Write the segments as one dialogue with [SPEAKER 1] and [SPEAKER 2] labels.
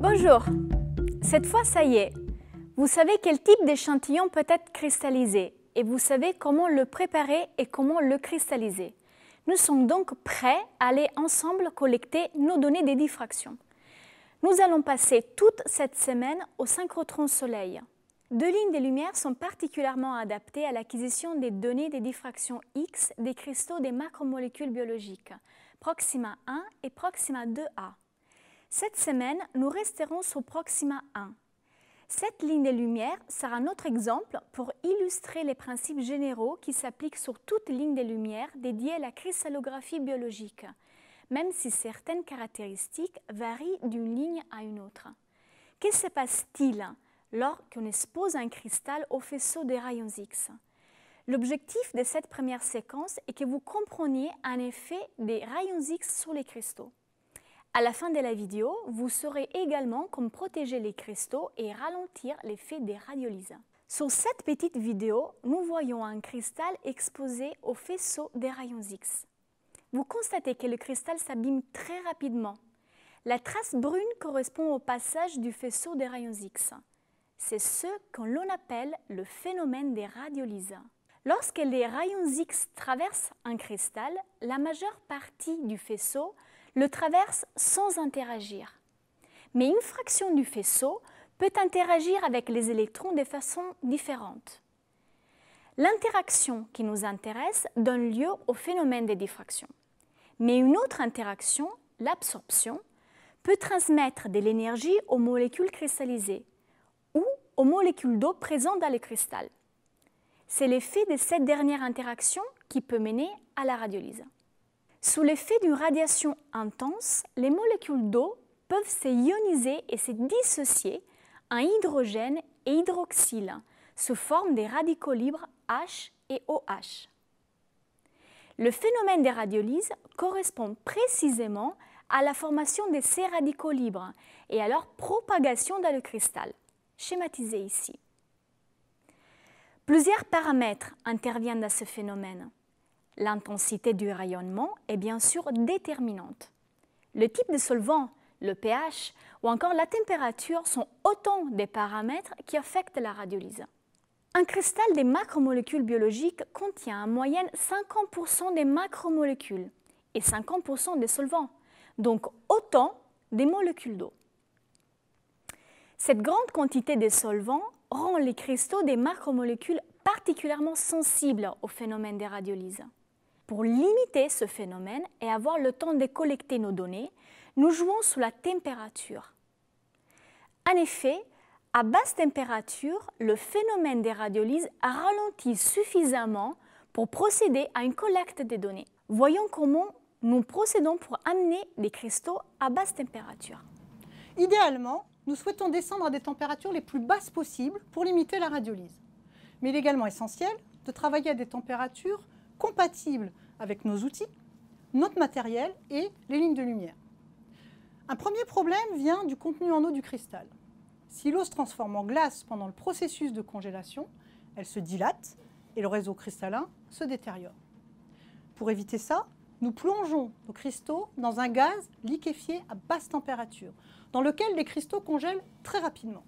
[SPEAKER 1] Bonjour, cette fois ça y est, vous savez quel type d'échantillon peut être cristallisé et vous savez comment le préparer et comment le cristalliser. Nous sommes donc prêts à aller ensemble collecter nos données des diffractions. Nous allons passer toute cette semaine au synchrotron Soleil. Deux lignes de lumière sont particulièrement adaptées à l'acquisition des données des diffractions X des cristaux des macromolécules biologiques, Proxima 1 et Proxima 2a. Cette semaine, nous resterons sur Proxima 1. Cette ligne de lumière sera notre exemple pour illustrer les principes généraux qui s'appliquent sur toute ligne de lumière dédiée à la cristallographie biologique, même si certaines caractéristiques varient d'une ligne à une autre. Que se passe-t-il? Lorsqu'on expose un cristal au faisceau des rayons X L'objectif de cette première séquence est que vous compreniez un effet des rayons X sur les cristaux. À la fin de la vidéo, vous saurez également comment protéger les cristaux et ralentir l'effet des radiolyses. Sur cette petite vidéo, nous voyons un cristal exposé au faisceau des rayons X. Vous constatez que le cristal s'abîme très rapidement. La trace brune correspond au passage du faisceau des rayons X. C'est ce que l'on appelle le phénomène des radiolyses. Lorsque les rayons X traversent un cristal, la majeure partie du faisceau le traverse sans interagir. Mais une fraction du faisceau peut interagir avec les électrons de façon différente. L'interaction qui nous intéresse donne lieu au phénomène de diffraction. Mais une autre interaction, l'absorption, peut transmettre de l'énergie aux molécules cristallisées aux molécules d'eau présentes dans le cristal. C'est l'effet de cette dernière interaction qui peut mener à la radiolyse. Sous l'effet d'une radiation intense, les molécules d'eau peuvent se ioniser et se dissocier en hydrogène et hydroxyle sous forme des radicaux libres H et OH. Le phénomène des radiolyses correspond précisément à la formation de ces radicaux libres et à leur propagation dans le cristal, schématisé ici. Plusieurs paramètres interviennent dans ce phénomène. L'intensité du rayonnement est bien sûr déterminante. Le type de solvant, le pH ou encore la température sont autant des paramètres qui affectent la radiolyse. Un cristal des macromolécules biologiques contient en moyenne 50% des macromolécules et 50% des solvants, donc autant des molécules d'eau. Cette grande quantité de solvants rend les cristaux des macromolécules particulièrement sensibles au phénomène des radiolyses. Pour limiter ce phénomène et avoir le temps de collecter nos données, nous jouons sous la température. En effet, à basse température, le phénomène des radiolyses ralentit suffisamment pour procéder à une collecte des données. Voyons comment nous procédons pour amener des cristaux à basse température.
[SPEAKER 2] Idéalement, nous souhaitons descendre à des températures les plus basses possibles pour limiter la radiolyse. Mais il est également essentiel de travailler à des températures compatible avec nos outils, notre matériel et les lignes de lumière. Un premier problème vient du contenu en eau du cristal. Si l'eau se transforme en glace pendant le processus de congélation, elle se dilate et le réseau cristallin se détériore. Pour éviter ça, nous plongeons nos cristaux dans un gaz liquéfié à basse température, dans lequel les cristaux congèlent très rapidement.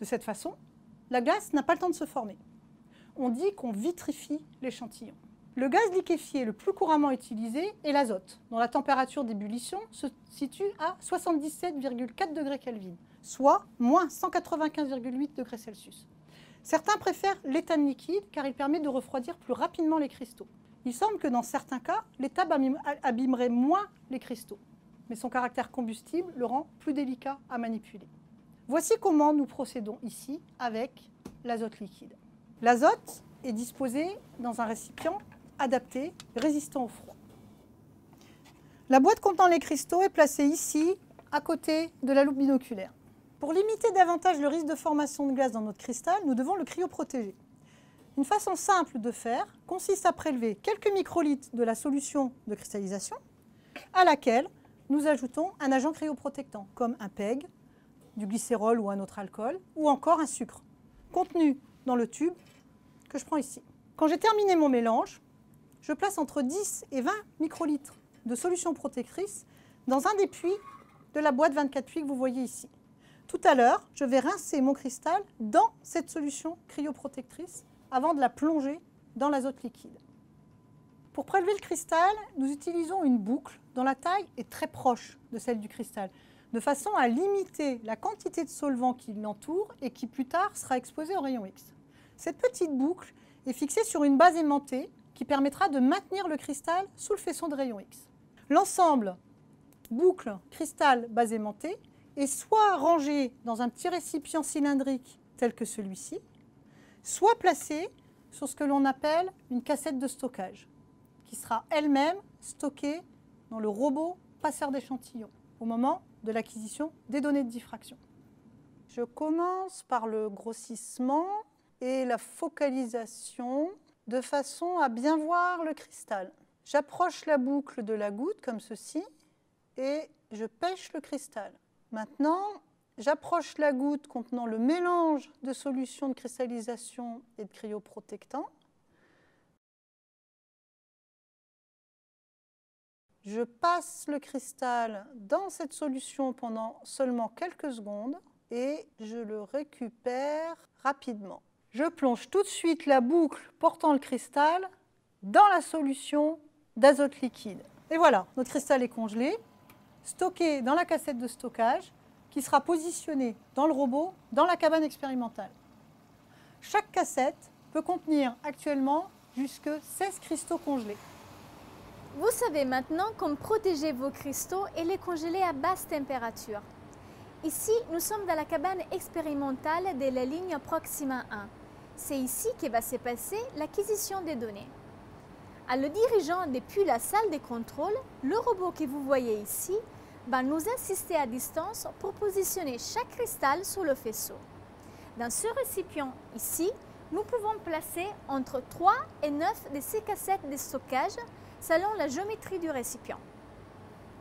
[SPEAKER 2] De cette façon, la glace n'a pas le temps de se former on dit qu'on vitrifie l'échantillon. Le gaz liquéfié le plus couramment utilisé est l'azote, dont la température d'ébullition se situe à 77,4 degrés Kelvin, soit moins 195,8 degrés Celsius. Certains préfèrent l'éthane liquide car il permet de refroidir plus rapidement les cristaux. Il semble que dans certains cas, l'éthane abîmerait moins les cristaux, mais son caractère combustible le rend plus délicat à manipuler. Voici comment nous procédons ici avec l'azote liquide. L'azote est disposé dans un récipient adapté, résistant au froid. La boîte contenant les cristaux est placée ici, à côté de la loupe binoculaire. Pour limiter davantage le risque de formation de glace dans notre cristal, nous devons le cryoprotéger. Une façon simple de faire consiste à prélever quelques microlitres de la solution de cristallisation à laquelle nous ajoutons un agent cryoprotectant comme un PEG, du glycérol ou un autre alcool, ou encore un sucre, contenu dans le tube que je prends ici. Quand j'ai terminé mon mélange, je place entre 10 et 20 microlitres de solution protectrice dans un des puits de la boîte 24 puits que vous voyez ici. Tout à l'heure, je vais rincer mon cristal dans cette solution cryoprotectrice avant de la plonger dans l'azote liquide. Pour prélever le cristal, nous utilisons une boucle dont la taille est très proche de celle du cristal, de façon à limiter la quantité de solvant qui l'entoure et qui plus tard sera exposée au rayon X. Cette petite boucle est fixée sur une base aimantée qui permettra de maintenir le cristal sous le faisceau de rayon X. L'ensemble boucle, cristal, base aimantée est soit rangé dans un petit récipient cylindrique tel que celui-ci, soit placé sur ce que l'on appelle une cassette de stockage, qui sera elle-même stockée dans le robot passeur d'échantillons au moment de l'acquisition des données de diffraction. Je commence par le grossissement et la focalisation de façon à bien voir le cristal. J'approche la boucle de la goutte comme ceci et je pêche le cristal. Maintenant, j'approche la goutte contenant le mélange de solution de cristallisation et de cryoprotectant. Je passe le cristal dans cette solution pendant seulement quelques secondes et je le récupère rapidement. Je plonge tout de suite la boucle portant le cristal dans la solution d'azote liquide. Et voilà, notre cristal est congelé, stocké dans la cassette de stockage qui sera positionnée dans le robot dans la cabane expérimentale. Chaque cassette peut contenir actuellement jusque 16 cristaux congelés.
[SPEAKER 1] Vous savez maintenant comment protéger vos cristaux et les congeler à basse température. Ici, nous sommes dans la cabane expérimentale de la ligne Proxima 1. C'est ici que va se passer l'acquisition des données. En le dirigeant depuis la salle de contrôle, le robot que vous voyez ici va nous assister à distance pour positionner chaque cristal sur le faisceau. Dans ce récipient ici, nous pouvons placer entre 3 et 9 de ces cassettes de stockage selon la géométrie du récipient.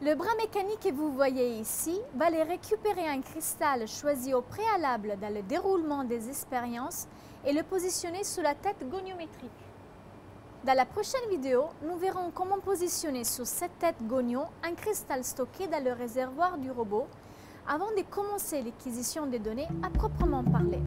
[SPEAKER 1] Le bras mécanique que vous voyez ici va aller récupérer un cristal choisi au préalable dans le déroulement des expériences et le positionner sous la tête goniométrique. Dans la prochaine vidéo, nous verrons comment positionner sur cette tête gonion un cristal stocké dans le réservoir du robot avant de commencer l'acquisition des données à proprement parler.